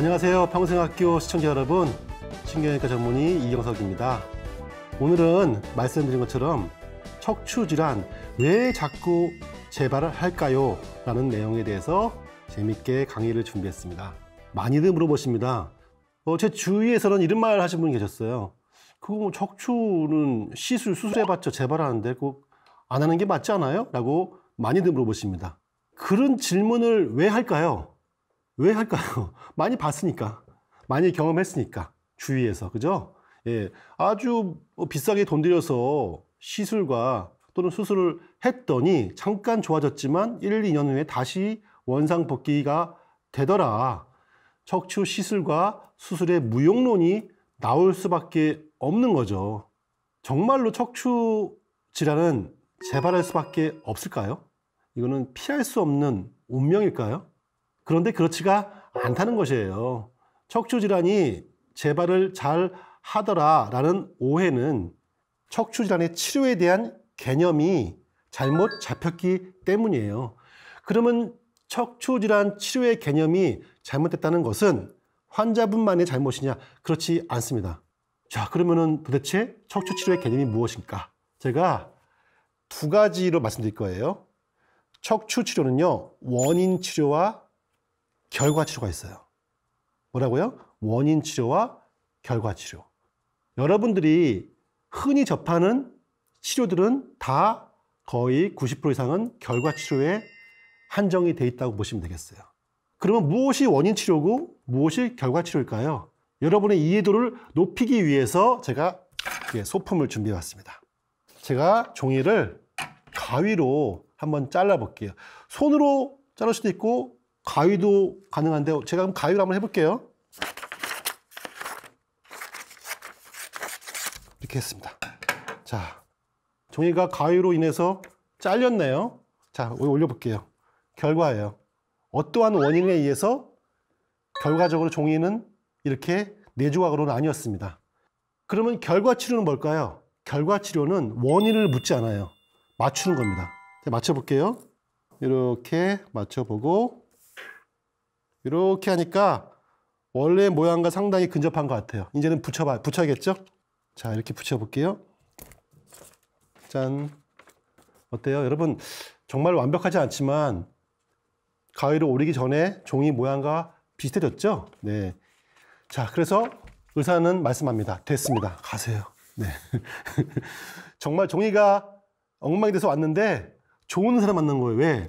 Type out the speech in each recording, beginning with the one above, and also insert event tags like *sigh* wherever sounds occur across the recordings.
안녕하세요. 평생학교 시청자 여러분. 신경외과 전문의 이경석입니다. 오늘은 말씀드린 것처럼 척추 질환 왜 자꾸 재발을 할까요? 라는 내용에 대해서 재밌게 강의를 준비했습니다. 많이들 물어보십니다. 어, 제 주위에서는 이런 말 하시는 분이 계셨어요. 그거 뭐 척추는 시술, 수술해봤자 재발하는데 꼭안 하는 게 맞지 않아요? 라고 많이들 물어보십니다. 그런 질문을 왜 할까요? 왜 할까요? *laughs* 많이 봤으니까. 많이 경험했으니까. 주위에서. 그죠? 예. 아주 뭐 비싸게 돈 들여서 시술과 또는 수술을 했더니 잠깐 좋아졌지만 1, 2년 후에 다시 원상 복귀가 되더라. 척추 시술과 수술의 무용론이 나올 수밖에 없는 거죠. 정말로 척추 질환은 재발할 수밖에 없을까요? 이거는 피할 수 없는 운명일까요? 그런데 그렇지가 않다는 것이에요. 척추 질환이 재발을 잘 하더라라는 오해는 척추 질환의 치료에 대한 개념이 잘못 잡혔기 때문이에요. 그러면 척추 질환 치료의 개념이 잘못됐다는 것은 환자분만의 잘못이냐? 그렇지 않습니다. 자, 그러면은 도대체 척추 치료의 개념이 무엇인가? 제가 두 가지로 말씀드릴 거예요. 척추 치료는요, 원인 치료와 결과 치료가 있어요. 뭐라고요? 원인 치료와 결과 치료. 여러분들이 흔히 접하는 치료들은 다 거의 90% 이상은 결과 치료에 한정이 돼 있다고 보시면 되겠어요. 그러면 무엇이 원인 치료고 무엇이 결과 치료일까요? 여러분의 이해도를 높이기 위해서 제가 소품을 준비해 왔습니다. 제가 종이를 가위로 한번 잘라 볼게요. 손으로 자를 수도 있고 가위도 가능한데 제가 그럼 가위로 한번 해볼게요. 이렇게 했습니다. 자, 종이가 가위로 인해서 잘렸네요. 자, 올려볼게요. 결과예요. 어떠한 원인에 의해서 결과적으로 종이는 이렇게 네 조각으로 나뉘었습니다. 그러면 결과 치료는 뭘까요? 결과 치료는 원인을 묻지 않아요. 맞추는 겁니다. 자, 맞춰볼게요. 이렇게 맞춰보고 이렇게 하니까 원래 모양과 상당히 근접한 것 같아요. 이제는 붙여봐, 붙여야겠죠? 자, 이렇게 붙여볼게요. 짠. 어때요? 여러분, 정말 완벽하지 않지만 가위로 오리기 전에 종이 모양과 비슷해졌죠? 네. 자, 그래서 의사는 말씀합니다. 됐습니다. 가세요. 네. *laughs* 정말 종이가 엉망이 돼서 왔는데 좋은 사람 만난 거예요. 왜?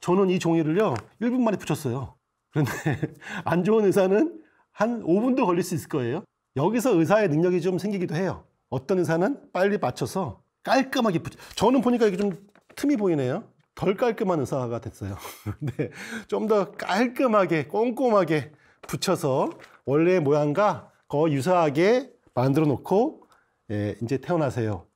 저는 이 종이를요, 1분 만에 붙였어요. 그런데 *laughs* 안 좋은 의사는 한 5분도 걸릴 수 있을 거예요. 여기서 의사의 능력이 좀 생기기도 해요. 어떤 의사는 빨리 맞춰서 깔끔하게 붙여. 저는 보니까 이게 좀 틈이 보이네요. 덜 깔끔한 의사가 됐어요. *laughs* 네, 좀더 깔끔하게 꼼꼼하게 붙여서 원래의 모양과 거의 유사하게 만들어 놓고 예, 이제 태어나세요.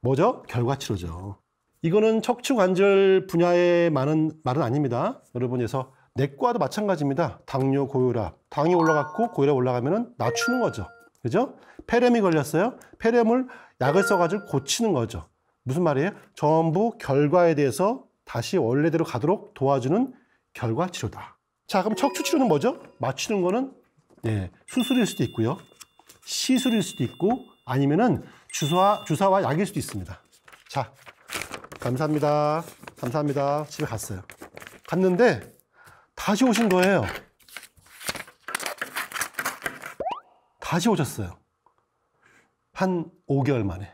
뭐죠? 결과치료죠. 이거는 척추관절 분야에 많은 말은 아닙니다. 여러분에서 내과도 마찬가지입니다. 당뇨, 고혈압. 당이 올라갔고 고혈압 올라가면 낮추는 거죠. 그죠? 폐렴이 걸렸어요. 폐렴을 약을 써가지고 고치는 거죠. 무슨 말이에요? 전부 결과에 대해서 다시 원래대로 가도록 도와주는 결과 치료다. 자, 그럼 척추 치료는 뭐죠? 맞추는 거는 네, 수술일 수도 있고요. 시술일 수도 있고 아니면은 주사와, 주사와 약일 수도 있습니다. 자, 감사합니다. 감사합니다. 집에 갔어요. 갔는데 다시 오신 거예요. 다시 오셨어요. 한 5개월 만에.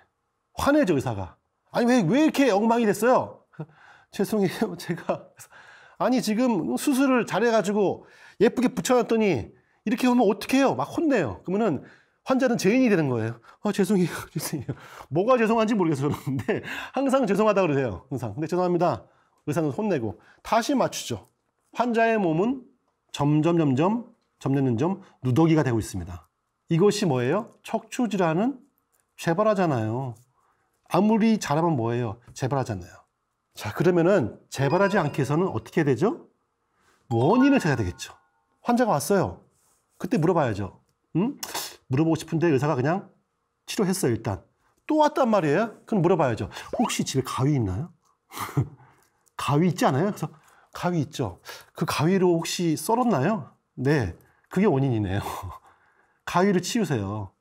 화내죠, 의사가. 아니, 왜, 왜 이렇게 엉망이 됐어요? *laughs* 죄송해요, *laughs* 제가. 아니, 지금 수술을 잘해가지고 예쁘게 붙여놨더니 이렇게 하면 어떡해요? 막 혼내요. 그러면은 환자는 죄인이 되는 거예요. 어, 죄송해요. *laughs* 죄송해요. 뭐가 죄송한지 모르겠어요. 근데 항상 죄송하다 그러세요. 항상. 근데 죄송합니다. 의사는 혼내고 다시 맞추죠. 환자의 몸은 점점 점점 점점 점점 누더기가 되고 있습니다. 이것이 뭐예요? 척추 질환은 재발하잖아요. 아무리 잘하면 뭐예요? 재발하잖아요. 자, 그러면은 재발하지 않게 해서는 어떻게 해야 되죠? 원인을 찾아야 되겠죠. 환자가 왔어요. 그때 물어봐야죠. 응? 물어보고 싶은데 의사가 그냥 치료했어요, 일단. 또 왔단 말이에요? 그럼 물어봐야죠. 혹시 집에 가위 있나요? *laughs* 가위 있지 않아요? 그래서 가위 있죠. 그 가위로 혹시 썰었나요? 네. 그게 원인이네요. *laughs* 가위를 치우세요.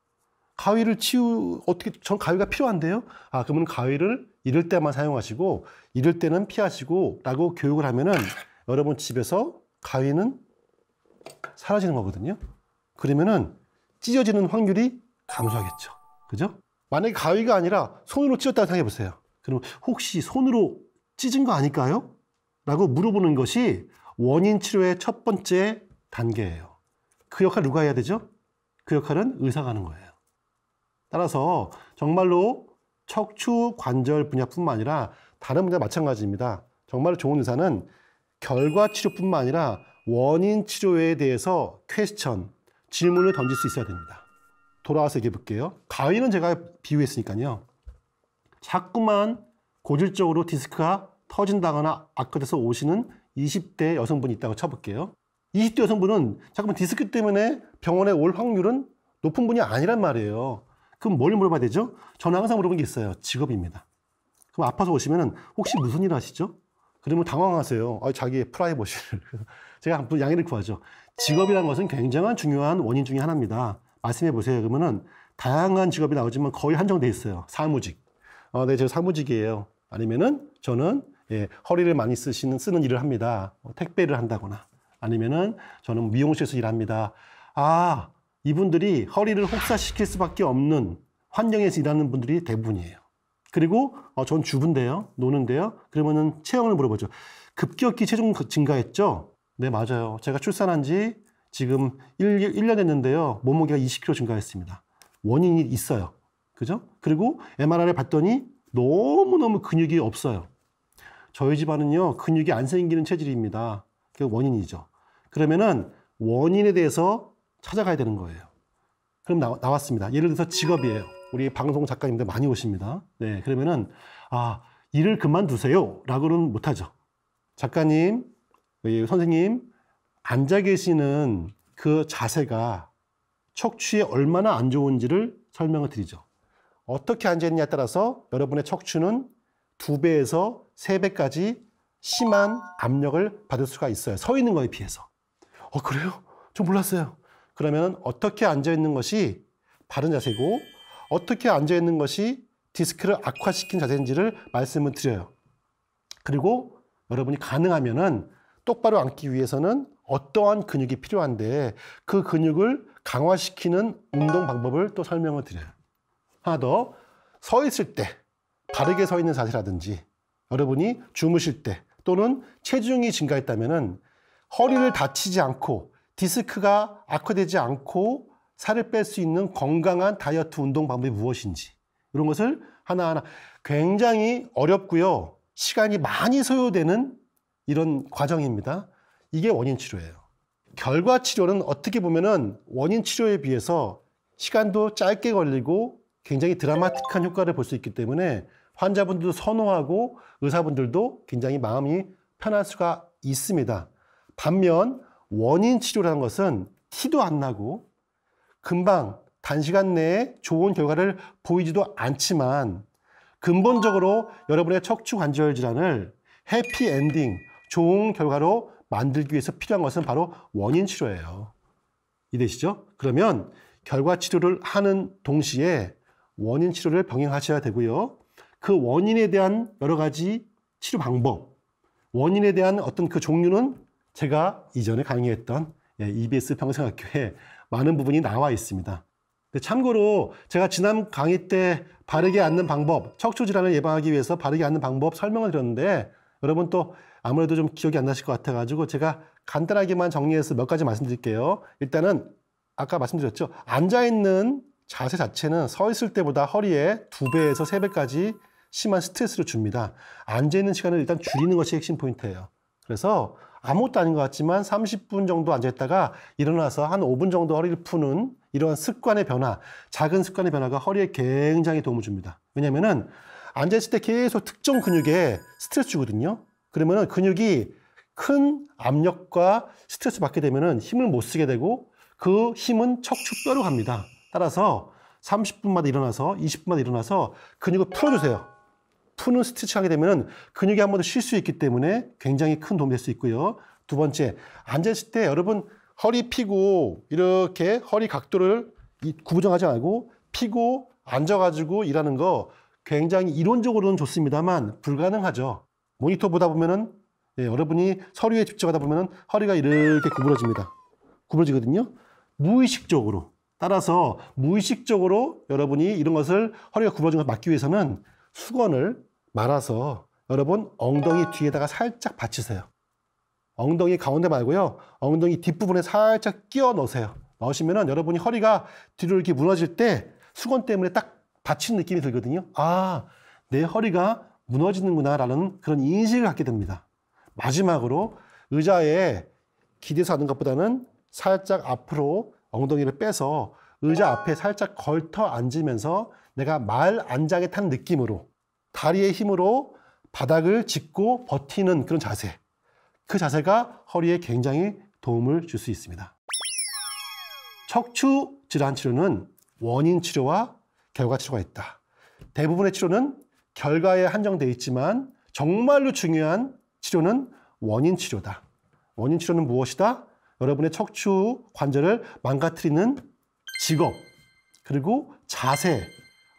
가위를 치우 어떻게 전 가위가 필요한데요? 아 그러면 가위를 이럴 때만 사용하시고 이럴 때는 피하시고 라고 교육을 하면은 여러분 집에서 가위는 사라지는 거거든요. 그러면은 찢어지는 확률이 감소하겠죠. 그죠? 만약에 가위가 아니라 손으로 찢었다고 생각해 보세요. 그럼 혹시 손으로 찢은 거 아닐까요? 라고 물어보는 것이 원인 치료의 첫 번째 단계예요. 그 역할 누가 해야 되죠? 그 역할은 의사가 하는 거예요. 따라서 정말로 척추 관절 분야뿐만 아니라 다른 분야 마찬가지입니다. 정말 좋은 의사는 결과 치료뿐만 아니라 원인 치료에 대해서 퀘스천, 질문을 던질 수 있어야 됩니다. 돌아와서 얘기해 볼게요. 가위는 제가 비유했으니까요. 자꾸만 고질적으로 디스크가 터진다거나 악화돼서 오시는 20대 여성분이 있다고 쳐볼게요. 20대 여성분은 잠깐만 디스크 때문에 병원에 올 확률은 높은 분이 아니란 말이에요. 그럼 뭘 물어봐야 되죠? 저는 항상 물어보는 게 있어요. 직업입니다. 그럼 아파서 오시면은 혹시 무슨 일 하시죠? 그러면 당황하세요. 아, 자기의 프라이버시를. *laughs* 제가 양해를 구하죠. 직업이라는 것은 굉장한 중요한 원인 중의 하나입니다. 말씀해 보세요. 그러면은 다양한 직업이 나오지만 거의 한정돼 있어요. 사무직. 어, 네, 저 사무직이에요. 아니면은 저는 예, 허리를 많이 쓰시는 쓰는 일을 합니다. 뭐 택배를 한다거나 아니면은 저는 미용실에서 일합니다. 아, 이분들이 허리를 혹사시킬 수밖에 없는 환경에서 일하는 분들이 대부분이에요. 그리고 어, 전 주부인데요. 노는데요. 그러면은 체형을 물어보죠. 급격히 체중 증가했죠? 네, 맞아요. 제가 출산한 지 지금 1, 1년 됐는데요. 몸무게가 20kg 증가했습니다. 원인이 있어요. 그죠? 그리고 MRI를 봤더니 너무너무 근육이 없어요. 저희 집안은요, 근육이 안 생기는 체질입니다. 그 원인이죠. 그러면은 원인에 대해서 찾아가야 되는 거예요. 그럼 나, 나왔습니다. 예를 들어서 직업이에요. 우리 방송 작가님들 많이 오십니다. 네, 그러면은, 아, 일을 그만두세요. 라고는 못하죠. 작가님, 선생님, 앉아 계시는 그 자세가 척추에 얼마나 안 좋은지를 설명을 드리죠. 어떻게 앉아 있느냐에 따라서 여러분의 척추는 두 배에서 세 배까지 심한 압력을 받을 수가 있어요. 서 있는 거에 비해서. 어, 그래요? 좀 몰랐어요. 그러면 어떻게 앉아 있는 것이 바른 자세고 어떻게 앉아 있는 것이 디스크를 악화시킨 자세인지를 말씀을 드려요. 그리고 여러분이 가능하면은 똑바로 앉기 위해서는 어떠한 근육이 필요한데 그 근육을 강화시키는 운동 방법을 또 설명을 드려요. 하나 더, 서 있을 때 바르게 서 있는 자세라든지 여러분이 주무실 때 또는 체중이 증가했다면 허리를 다치지 않고 디스크가 악화되지 않고 살을 뺄 수 있는 건강한 다이어트 운동 방법이 무엇인지 이런 것을 하나하나 굉장히 어렵고요. 시간이 많이 소요되는 이런 과정입니다. 이게 원인 치료예요. 결과 치료는 어떻게 보면은 원인 치료에 비해서 시간도 짧게 걸리고 굉장히 드라마틱한 효과를 볼 수 있기 때문에 환자분들도 선호하고 의사분들도 굉장히 마음이 편할 수가 있습니다. 반면 원인 치료라는 것은 티도 안 나고 금방 단시간 내에 좋은 결과를 보이지도 않지만 근본적으로 여러분의 척추 관절 질환을 해피 엔딩, 좋은 결과로 만들기 위해서 필요한 것은 바로 원인 치료예요. 이해되시죠? 그러면 결과 치료를 하는 동시에 원인 치료를 병행하셔야 되고요. 그 원인에 대한 여러 가지 치료 방법, 원인에 대한 어떤 그 종류는 제가 이전에 강의했던 EBS 평생학교에 많은 부분이 나와 있습니다. 참고로 제가 지난 강의 때 바르게 앉는 방법, 척추 질환을 예방하기 위해서 바르게 앉는 방법 설명을 드렸는데 여러분 또 아무래도 좀 기억이 안 나실 것 같아가지고 제가 간단하게만 정리해서 몇 가지 말씀드릴게요. 일단은 아까 말씀드렸죠. 앉아있는 자세 자체는 서 있을 때보다 허리에 두 배에서 세 배까지 심한 스트레스를 줍니다. 앉아있는 시간을 일단 줄이는 것이 핵심 포인트예요. 그래서 아무것도 아닌 것 같지만 30분 정도 앉아있다가 일어나서 한 5분 정도 허리를 푸는 이러한 습관의 변화, 작은 습관의 변화가 허리에 굉장히 도움을 줍니다. 왜냐면은 앉아있을 때 계속 특정 근육에 스트레스 주거든요. 그러면 근육이 큰 압력과 스트레스 받게 되면 힘을 못 쓰게 되고 그 힘은 척추뼈로 갑니다. 따라서 30분마다 일어나서 20분마다 일어나서 근육을 풀어주세요. 푸는 스트레치 하게 되면 근육이 한 번 더 쉴 수 있기 때문에 굉장히 큰 도움이 될 수 있고요. 두 번째, 앉아있을 때 여러분 허리 피고 이렇게 허리 각도를 이- 구부정하지 말고 피고 앉아가지고 일하는 거 굉장히 이론적으로는 좋습니다만 불가능하죠. 모니터 보다 보면은 예, 여러분이 서류에 집중하다 보면은 허리가 이렇게 구부러집니다. 구부러지거든요. 무의식적으로 따라서 무의식적으로 여러분이 이런 것을 허리가 구부러진 것을 막기 위해서는 수건을 말아서 여러분 엉덩이 뒤에다가 살짝 받치세요. 엉덩이 가운데 말고요. 엉덩이 뒷부분에 살짝 끼워 넣으세요. 넣으시면은 여러분이 허리가 뒤로 이렇게 무너질 때 수건 때문에 딱 받친 느낌이 들거든요. 아, 내 허리가 무너지는구나라는 그런 인식을 갖게 됩니다. 마지막으로 의자에 기대서 하는 것보다는 살짝 앞으로 엉덩이를 빼서 의자 앞에 살짝 걸터 앉으면서 내가 말 안장에 탄 느낌으로 다리의 힘으로 바닥을 짚고 버티는 그런 자세. 그 자세가 허리에 굉장히 도움을 줄 수 있습니다. 척추 질환 치료는 원인 치료와 결과 치료가 있다. 대부분의 치료는 결과에 한정되어 있지만 정말로 중요한 치료는 원인 치료다. 원인 치료는 무엇이다? 여러분의 척추 관절을 망가뜨리는 직업, 그리고 자세,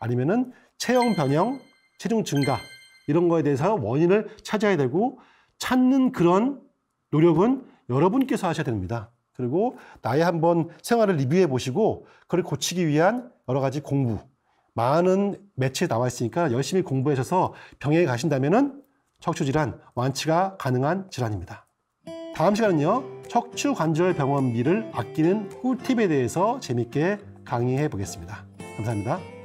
아니면은 체형 변형, 체중 증가, 이런 거에 대해서 원인을 찾아야 되고 찾는 그런 노력은 여러분께서 하셔야 됩니다. 그리고 나의 한번 생활을 리뷰해 보시고 그걸 고치기 위한 여러 가지 공부, 많은 매체에 나와 있으니까 열심히 공부하셔서 병행해 가신다면은 척추 질환 완치가 가능한 질환입니다. 다음 시간은요 척추 관절 병원비를 아끼는 꿀팁에 대해서 재밌게 강의해 보겠습니다. 감사합니다.